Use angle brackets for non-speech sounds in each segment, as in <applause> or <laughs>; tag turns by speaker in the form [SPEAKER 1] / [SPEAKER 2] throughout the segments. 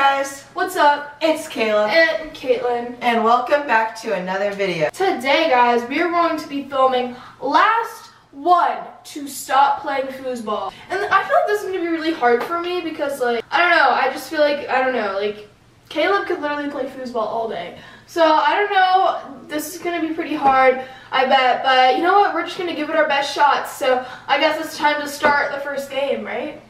[SPEAKER 1] guys,
[SPEAKER 2] What's up?
[SPEAKER 1] it's Caleb,
[SPEAKER 2] And Kaitlyn.
[SPEAKER 1] and welcome back to another video.
[SPEAKER 2] Today, guys, we are going to be filming last one to stop playing foosball. And I feel like this is going to be really hard for me because, like, I don't know, I just feel like, I don't know, like, Caleb could literally play foosball all day. So, I don't know, this is going to be pretty hard, I bet. But, you know what, we're just going to give it our best shots. So, I guess it's time to start the first game, right?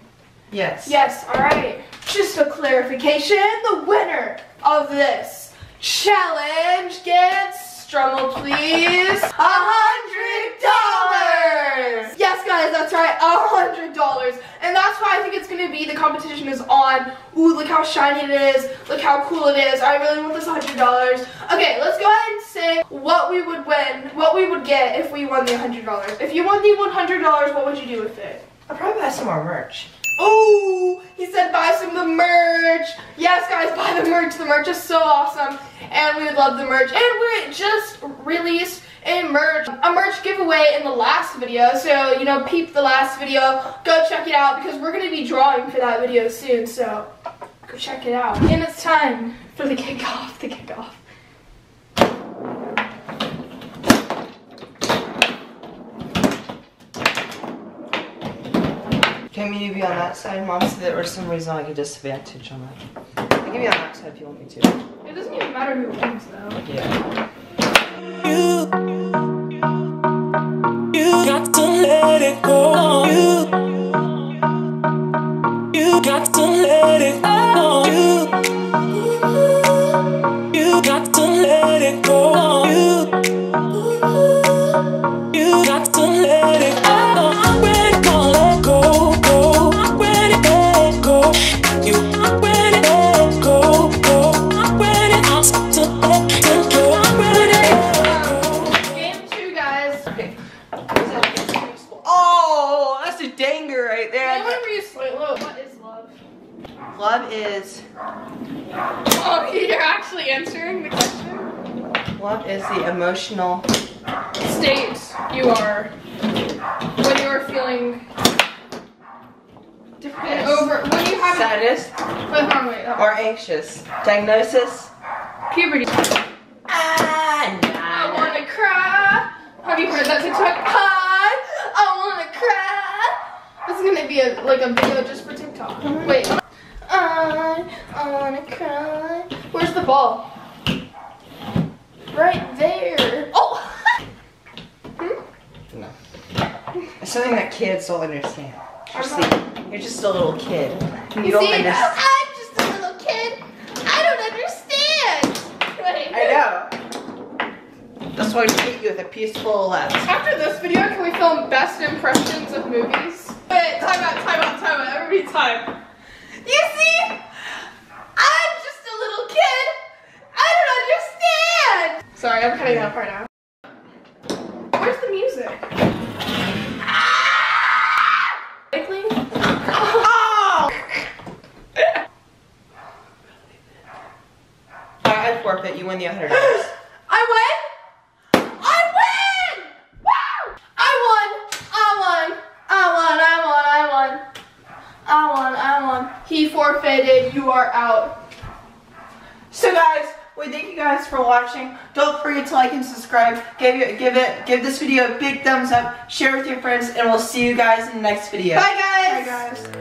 [SPEAKER 1] Yes.
[SPEAKER 2] Yes, alright. Just a clarification, the winner of this challenge gets, drumroll please, a hundred dollars! Yes guys, that's right, a hundred dollars. And that's why I think it's gonna be, the competition is on. Ooh, look how shiny it is, look how cool it is. I really want this hundred dollars. Okay, let's go ahead and say what we would win, what we would get if we won the hundred dollars. If you won the one hundred dollars, what would you do with it?
[SPEAKER 1] I'll probably buy some more merch.
[SPEAKER 2] Oh, he said buy some of the merch. Yes, guys, buy the merch. The merch is so awesome, and we love the merch. And we just released a merch, a merch giveaway in the last video. So you know, peep the last video. Go check it out because we're gonna be drawing for that video soon. So go check it out. And it's time for the kickoff. The kickoff.
[SPEAKER 1] Can you be on that side, Mom, so that for some reason I can disadvantage on that? I can be on that side if you want me to.
[SPEAKER 2] It doesn't even matter who wins though.
[SPEAKER 1] Yeah.
[SPEAKER 3] You, you got to let it go. You, you got to let it go. You,
[SPEAKER 1] there.
[SPEAKER 2] Anyone read Wait, look, what is love?
[SPEAKER 1] Love is
[SPEAKER 2] Oh, you're actually answering the question?
[SPEAKER 1] love is the emotional
[SPEAKER 2] State you are when you are feeling different over when you have
[SPEAKER 1] saddest
[SPEAKER 2] wait, hold on, wait, hold on.
[SPEAKER 1] or anxious. Diagnosis.
[SPEAKER 2] puberty.
[SPEAKER 1] Ah,
[SPEAKER 2] I wanna cry. Have you heard that TikTok? Hi, I wanna cry. This is gonna be a like a video just for TikTok. Wait. I, I wanna cry. Where's the ball? Right there. Oh. <laughs> hmm?
[SPEAKER 1] No. It's something that kids don't understand. You're, see, you're just a little kid. You,
[SPEAKER 2] You
[SPEAKER 1] don't
[SPEAKER 2] see,
[SPEAKER 1] understand.
[SPEAKER 2] I'm just a little kid. I don't understand. Wait.
[SPEAKER 1] I know. That's why we treat you with a peaceful left.
[SPEAKER 2] After this video, can we film best impressions of movies? time. You see, I'm just a little kid. I don't understand. Sorry, I'm cutting that part out. Where's the music?
[SPEAKER 1] Oh! <laughs> I forfeit. You win the $100.
[SPEAKER 2] I won! I won! He forfeited. You are out.
[SPEAKER 1] So guys, we thank you guys for watching. Don't forget to like and subscribe. Give it, give it, give this video a big thumbs up. Share with your friends, and we'll see you guys in the next video.
[SPEAKER 2] Bye, guys!
[SPEAKER 1] Bye guys.